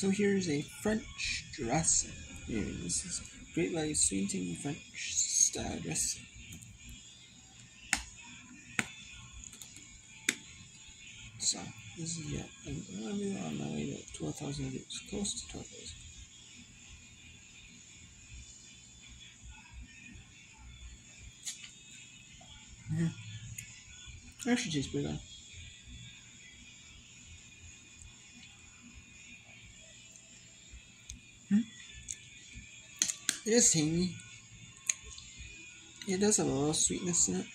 So here's a French dressing. Here, this is great value sweet and French style dressing. So this is yeah, I'm gonna be on my way to twelve thousand views, close to twelve thousand. Mm-hmm. Actually tastes pretty. It is tangy. It does have a little sweetness in it.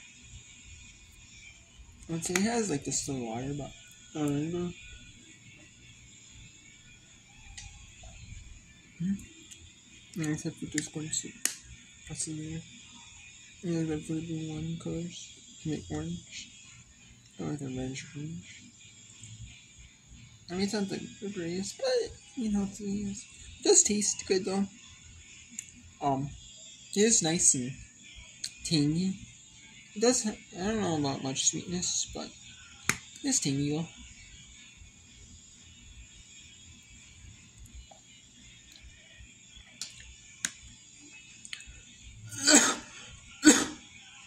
I'd say it has like this little water, but I don't know. Hmm? Said put this corn soup. That's in there. And the red for the one colors to make orange. Or the reddish orange. I mean, it's not the greatest, but you know, it's, it does taste good though. Um, it is nice and tangy. It does. I don't know about much sweetness, but it's tangy though.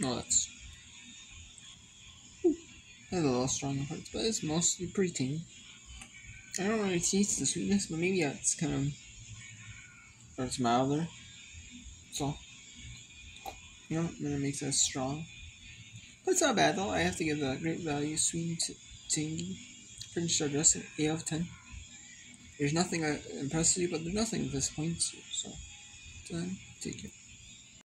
no, that's has a little stronger parts, but it's mostly pretty tangy. I don't really taste the sweetness, but maybe it's kind of or it's milder. So you know, then it makes us strong. But it's not bad though. I have to give the great value sweet tangy French dressing out of ten. There's nothing uh, that impresses you, but there's nothing that disappoints you. So, then take it.